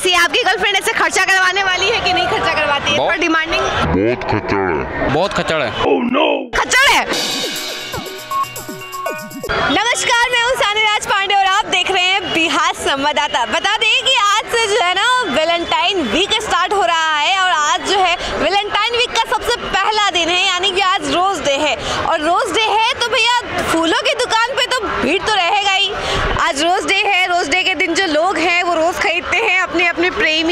कैसी है आपकी गर्लफ्रेंड ऐसे खर्चा करवाने वाली है कि नहीं खर्चा करवाती? है डिमांडिंग बहुत खच्चर है। बहुत खच्चड़ है। खच्चड़ है? नमस्कार मैं हूँ सानीराज पांडे और आप देख रहे हैं बिहार संवाददाता। बता दें कि आज से जो है ना वेलेंटाइन वीक स्टार्ट हो रहा है और आज जो है वैलेंटाइन वीक का सबसे पहला दिन है यानी कि आज रोज डे है। और रोज डे है तो भैया फूलों की दुकान पे तो भीड़ तो रहेगा ही आज रोज डे है रोज डे के दिन जो लोग हैं वो रोज खरीदते हैं अपने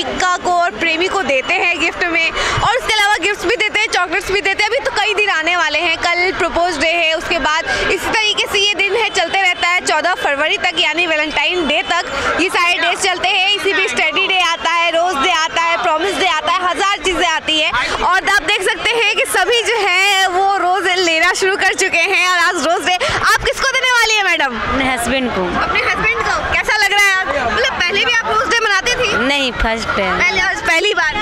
अपने को और प्रेमी को देते हैं गिफ्ट में और उसके अलावा गिफ्ट्स भी देते हैं चॉकलेट्स भी देते हैं। अभी तो कई दिन आने वाले हैं कल प्रपोज डे है उसके बाद इसी तरीके से ये दिन है चलते रहता है चौदह फरवरी तक यानी वैलेंटाइन डे तक ये सारे डेज़ चलते हैं। इसी भी स्टडी डे आता है रोज डे आता है प्रॉमिस डे आता है हज़ार चीज़ें आती है। और आप देख सकते हैं कि सभी जो है वो रोज लेना शुरू कर चुके हैं और आज रोज डे आप किसको देने वाली है मैडम अपने हस्बैंड को। अपने हस्बैंड को कैसा लग रहा है आज मतलब पहले भी आप रोज डे मनाती थी नहीं फ़र्स्ट है पहले आज पहली बार।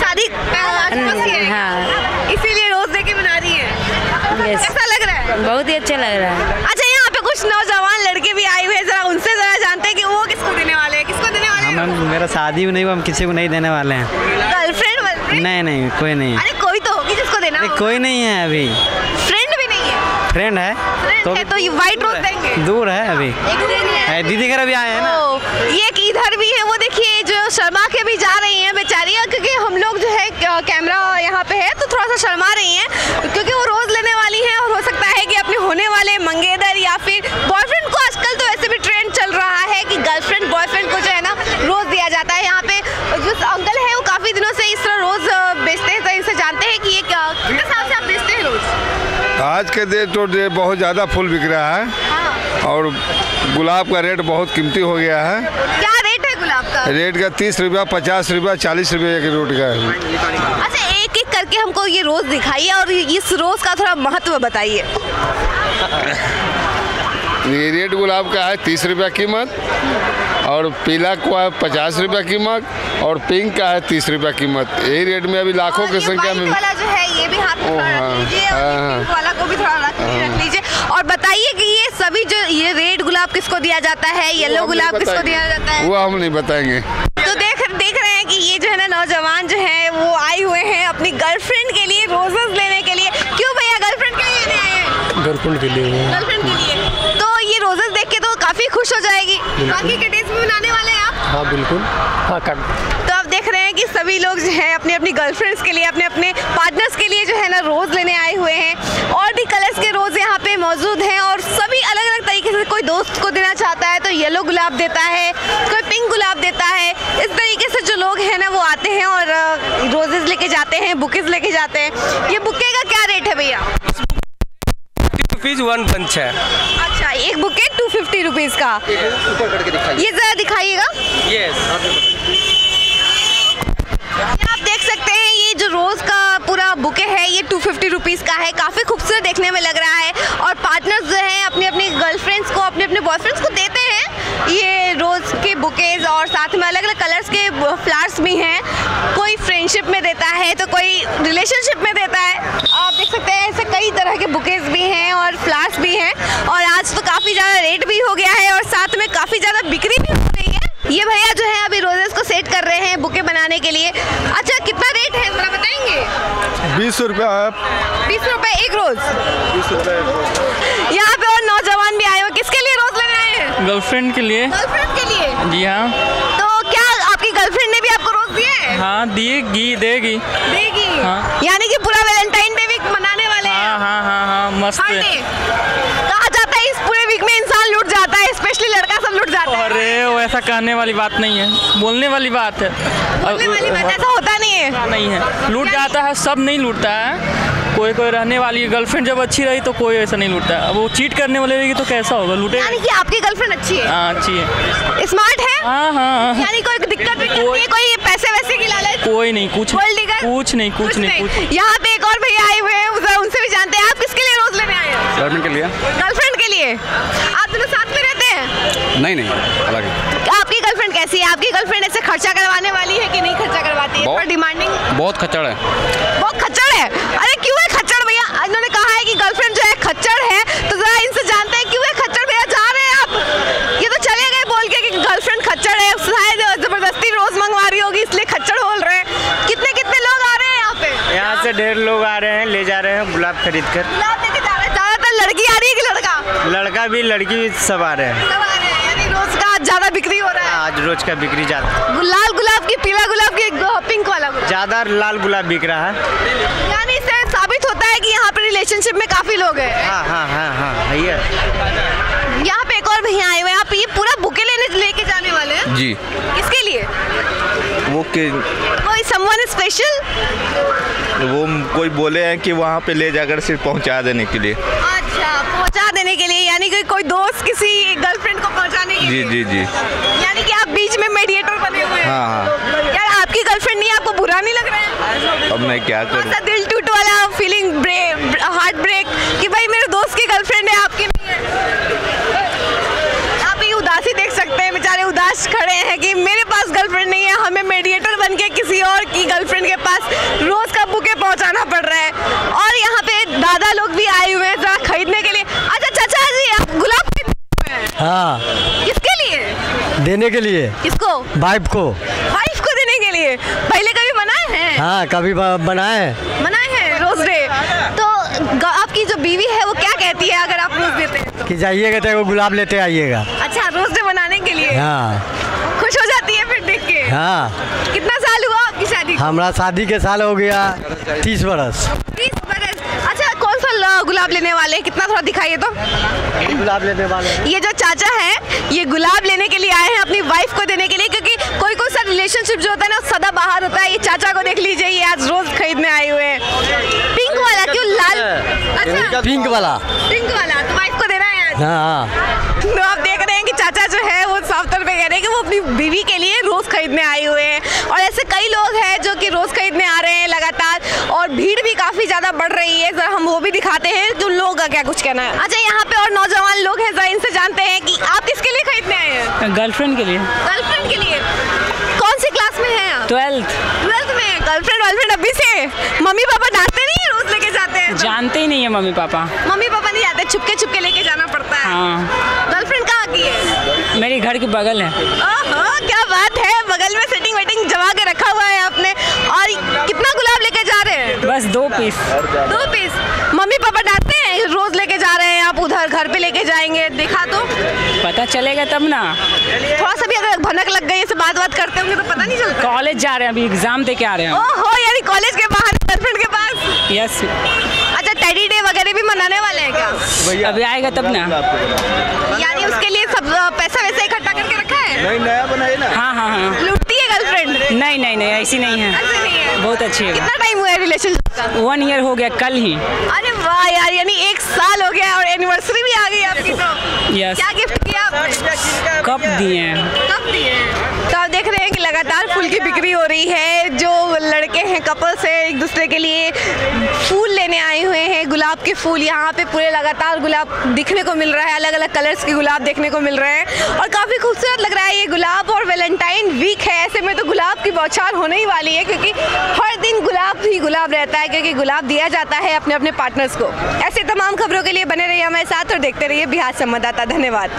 शादी आसपास ही। है हाँ। इसीलिए रोज डे की मना रही है। कैसा लग रहा है? बहुत ही अच्छा लग रहा है। अच्छा यहाँ पे कुछ नौजवान लड़के भी आए हुए हैं जरा उनसे जरा जानते हैं कि वो किसको देने वाले हैं किसको देने वाले मैम हैं? मेरा शादी भी नहीं हुआ हम किसी को नहीं देने वाले हैं। गर्लफ्रेंड नहीं नहीं कोई नहीं। है अरे कोई तो होगी जिसको देना कोई नहीं है अभी। फ्रेंड है। फ्रेंड है फ्रेंड है तो ये व्हाइट रोज देंगे। दूर है अभी। है है, दीदी घर अभी आए हैं ना। ये एक इधर भी है वो देखिए जो शर्मा के भी जा रही हैं बेचारी क्योंकि हम लोग जो है कैमरा यहाँ पे है तो थोड़ा सा शर्मा रही हैं क्योंकि वो रोज लेने वाली हैं और हो सकता है कि अपने होने वाले मंगेदर या फिर बॉयफ्रेंड को आजकल तो ऐसे भी ट्रेंड चल रहा है कि गर्लफ्रेंड बॉयफ्रेंड को जो है ना रोज दिया जाता है यहाँ पे जो अंकल है वो काफ़ी दिनों से इस तरह रोज अ, बेचते हैं तो इनसे जानते हैं कि ये क्या कितने साल से आप बेचते हैं रोज आज के दिन तो डे बहुत ज़्यादा फूल बिक रहा है। और गुलाब का रेट बहुत कीमती हो गया है। क्या रेट है गुलाब का? रेट का तीस रुपया पचास रुपया चालीस रुपया एक रोट का है। अच्छा एक एक करके हमको ये रोज दिखाइए और इस रोज का थोड़ा महत्व बताइए। ये रेड गुलाब का है तीस रुपया कीमत और पीला को है पचास रुपया कीमत और पिंक का है तीस रुपया कीमत। यही रेट में अभी लाखों की संख्या में वाला जो है ये भी हाथ में हाँ, हाँ, pink वाला को भी थोड़ा रख रख लीजिए। और बताइए कि ये सभी जो ये रेड गुलाब किसको दिया जाता है? येलो गुलाब किसको दिया जाता है? वो हम नहीं बताएँगे। तो देख देख रहे हैं कि ये जो है ना नौजवान जो है वो आए हुए हैं अपनी गर्लफ्रेंड के लिए रोजेस लेने के लिए। क्यों भैया गर्लफ्रेंड के लिए आए हैं? गर्लफ्रेंड के लिए। गर्लफ्रेंड के लिए। तो ये रोजेस देख के तो काफ़ी खुश हो जाएगी। बाकी के डेज़ में मनाने वाले हैं आप? हाँ बिल्कुल। हाँ कर हैं कि सभी लोग जो है अपने अपनी गर्लफ्रेंड्स के लिए अपने अपने पार्टनर्स के लिए जो है ना रोज लेने आए हुए हैं। और भी कलर्स के रोज यहाँ पे मौजूद हैं और सभी अलग अलग तरीके से कोई दोस्त को देना चाहता है तो येलो गुलाब देता है कोई पिंक गुलाब देता है। इस तरीके से जो लोग हैं ना वो आते हैं और रोजेज लेके जाते हैं बुकेज लेके जाते हैं। ये बुके का क्या रेट है भैया? रुपीज़ वन पंच है अच्छा एक बुके टू फिफ्टी रुपीज़ का। ये ज़रा दिखाइएगा। यस ये आप देख सकते हैं ये जो रोज का पूरा बुके है ये टू फिफ्टी रुपीज़ का है, काफ़ी खूबसूरत देखने में लग रहा है। और पार्टनर्स जो हैं अपने अपने गर्लफ्रेंड्स को अपने अपने बॉयफ्रेंड्स को देते हैं। ये रोज के बुकेज और साथ में अलग अलग कलर्स के फ्लावर्स भी हैं। कोई फ्रेंडशिप में देता है तो कोई रिलेशनशिप में देता है। आप देख सकते हैं, ऐसे कई तरह के बुकेज भी हैं और फ्लावर्स भी हैं। और आज तो काफ़ी ज़्यादा रेट भी हो गया है और साथ में काफ़ी ज़्यादा बिक्री भी हो रही है। ये भैया जो है, अभी रोजेस को सेट कर रहे हैं बुके बनाने के लिए। अच्छा कितना रेट है, जरा बताएँगे? बीस रुपया है। बीस रुपए एक रोज। बीस रुपए यहाँ पे और नौजवान भी आए हो। किसके लिए रोज लेने आए हैं? गर्लफ्रेंड के लिए। गर्लफ्रेंड के लिए? जी हाँ। तो क्या आपकी गर्लफ्रेंड ने भी आपको रोज दिए? हैं हाँ दिएगी देगी। देगी? हाँ। यानी कि पूरा वैलेंटाइन डे वीक मनाने वाले हैं। हाँ हाँ हाँ हाँ मस्त हर कहा जाता है इस पूरे वीक में इंसान लुट जाता है स्पेशली लड़का सब लुट जाता है। अरे वो ऐसा कहने वाली बात नहीं है। बोलने वाली बात है। बोलने वाली बात ऐसा होता नहीं है नहीं है। लूट जाता है सब नहीं लूटता है। कोई कोई रहने वाली गर्लफ्रेंड जब अच्छी रही तो कोई ऐसा नहीं लूटता है। अब वो चीट करने वाले रहेगी तो कैसा होगा? लूटेगा? यानी कि आपकी गर्लफ्रेंड अच्छी है? हाँ अच्छी है। स्मार्ट है? हाँ हाँ हाँ। यानी कोई दिक्कत भी नहीं है कोई पैसे वैसे की लालच? कोई नहीं कुछ कुछ नहीं कुछ नहीं कुछ यहाँ पे एक और भैया आए हुए हैं उनसे भी जानते हैं। आप किसके लिए रोज लेने आए हैं? गर्लफ्रेंड के लिए। गर्लफ्रेंड के लिए। आप दोनों साथ में हैं? नहीं नहीं अलग है। आपकी गर्लफ्रेंड कैसी है? आपकी गर्लफ्रेंड ऐसे खर्चा करवाने वाली है कि नहीं खर्चा करवाती है? बहुत डिमांडिंग बहुत खचड़ है। बहुत खचड़ है? अरे क्यों है खचड़ भैया? इन्होंने कहा है कि गर्लफ्रेंड जो है खच्चड़ है तो जरा इनसे जानते हैं क्यों है खच्चड़ भैया? जा रहे हैं आप। ये तो चले गए बोल के कि गर्लफ्रेंड खच्चड़ है। शायद ज़बरदस्ती रोज मंगवा रही होगी इसलिए खच्चड़ बोल रहे हैं। कितने कितने लोग आ रहे हैं यहाँ पे? यहाँ से डेढ़ लोग आ रहे हैं ले जा रहे हैं गुलाब खरीद कर लड़का लड़का भी लड़की भी सब आ रहे हैं हैं रोज का ज़्यादा बिक्री हो रहा है। आज रोज का बिक्री ज़्यादा। लाल गुलाब की पीला गुलाब की पिंक वाला ज़्यादा लाल गुलाब बिक रहा है। यानी इससे साबित होता है कि यहाँ पे रिलेशनशिप में काफ़ी लोग हैं। हाँ हाँ हाँ हाँ भैया यहाँ पे एक और भैया आए हुए हैं आप ये पूरा बुके लेने लेके जाने वाले हैं? जी। किसके लिए? वो कि कोई समवन स्पेशल वो कोई बोले हैं कि वहाँ पे ले जाकर सिर्फ़ पहुँचा देने के लिए। पहुँचा देने के लिए यानी कि कोई दोस्त किसी गर्लफ्रेंड को पहुँचाने के जी लिए। जी जी। यानी कि आप बीच में मेडिएटर बने हुए हैं। हाँ हाँ। यार आपकी गर्लफ्रेंड नहीं आपको बुरा नहीं लग रहा है? अब मैं क्या करूँ? दिल टूट वाला फीलिंग हार्ट ब्रेक कि भाई मेरे दोस्त की गर्लफ्रेंड है आपकी नहीं है? आप ये उदासी देख सकते हैं बेचारे उदास खड़े हैं कि मेरे पास गर्लफ्रेंड नहीं है हमें मेडिएटर बन के किसी और की गर्लफ्रेंड के पास रोज का बुके पहुंचाना पड़ रहा है और यहाँ पे दादा लोग भी आए हुए हैं जरा खरीदने के लिए अच्छा चाचा जी आप गुलाब खरीदने आए हैं? हाँ किसके लिए? देने के लिए। किसको? वाइफ को। वाइफ को देने के लिए। पहले कभी बनाए हैं? हाँ कभी बनाए बनाए हैं। Rose day. तो आपकी जो बीवी है वो क्या कहती है अगर आप रोज देते हैं? तो कि जाइएगा तो गुलाब लेते आइएगा। अच्छा रोज डे बनाने के लिए? हाँ। खुश हो जाती है फिर देख के? हाँ। कितना साल हुआ आपकी शादी हमारा शादी के साल हो गया तीस बरस। तीस बरस अच्छा कौन सा ल- गुलाब लेने वाले कितना थोड़ा दिखाइए तो। गुलाब लेने वाले। ये जो चाचा हैं ये गुलाब लेने के लिए आए हैं अपनी वाइफ को देने के लिए क्योंकि कोई कोई सा रिलेशनशिप जो होता है ना सदा बाहर होता है। ये चाचा को देख लीजिए ये आज रोज खरीदने आए हुए हैं। पिंक वाला क्यों लाल? अच्छा। पिंक वाला। पिंक वाला तो वाइफ को देना है आज। हाँ। तो आप देख रहे हैं कि चाचा जो है वो साफ़ तौर पे कह रहे हैं कि वो अपनी बीवी के लिए रोज खरीदने आए हुए हैं। और ऐसे कई लोग हैं जो कि रोज खरीदने आ रहे हैं लगातार और भीड़ काफ़ी ज़्यादा बढ़ रही है जरा हम वो भी दिखाते हैं कि उन लोगों का क्या कुछ कहना है। अच्छा यहाँ पे और नौजवान लोग हैं जरा इनसे जानते हैं कि आप किसके लिए खरीदने आए हैं? गर्लफ्रेंड के लिए। गर्लफ्रेंड के लिए? कौन सी क्लास में हैं आप? ट्वेल्थ ट्वेल्थ में? गर्लफ्रेंड वर्लफ्रेंड अभी से? मम्मी पापा डांटते नहीं है रोज लेके जाते हैं? जानते ही नहीं है मम्मी पापा। मम्मी पापा नहीं जाते छुपके छुपके लेके जाना पड़ता है। हाँ। गर्लफ्रेंड कहाँ की है? मेरी घर के बगल है। क्या बात है। बगल में सेटिंग वेटिंग जमा के रखा हुआ है आपने और कितना गुलाब लेके जा रहे हैं। बस दो पीस दो पीस मम्मी पापा डांटते हैं रोज लेके जा रहे हैं आप उधर घर पे लेके जाएँगे। देखा तो। पता चलेगा तब ना। थोड़ा सा भी अगर भनक लग गई बात बात करते होंगे तो पता नहीं चलता। कॉलेज जा रहे हैं अभी एग्ज़ाम दे के आ रहे हैं। ओहो यानी कॉलेज के बाहर गर्लफ्रेंड के पास। यस अच्छा टेडी डे वगैरह भी मनाने वाले हैं क्या? अभी आएगा तब ना। यानी उसके लिए सब पैसा वैसा इकट्ठा करके रखा है? नहीं नया बनाए ना। हाँ हाँ हाँ। लुटती है गर्लफ्रेंड नहीं नहीं नहीं ऐसी नहीं है। नहीं है। बहुत अच्छी है। कितना टाइम हुआ है रिलेशनशिप का? वन ईयर हो गया कल ही। अरे वाह यार यानी एक साल हो गया और एनिवर्सरी भी आ गई आपकी तो। यस क्या गिफ्ट किया कब दिए हैं? कब दिए तो आप देख रहे हैं कि लगातार फूल की बिक्री हो रही है। जो लड़के हैं कपल्स हैं एक दूसरे के लिए फूल लेने आए हुए हैं। गुलाब के फूल यहाँ पे पूरे लगातार गुलाब दिखने को मिल रहा है। अलग अलग कलर्स के गुलाब देखने को मिल रहे हैं। और काफ़ी खूबसूरत लग रहा है ये गुलाब और वैलेंटाइन वीक है। ऐसे में तो गुलाब की बौछार होने ही वाली है क्योंकि हर दिन गुलाब ही गुलाब रहता है क्योंकि गुलाब दिया जाता है अपने अपने पार्टनर्स को। ऐसे तमाम खबरों के लिए बने रहिए हमारे साथ और देखते रहिए बिहार संवाददाता। धन्यवाद।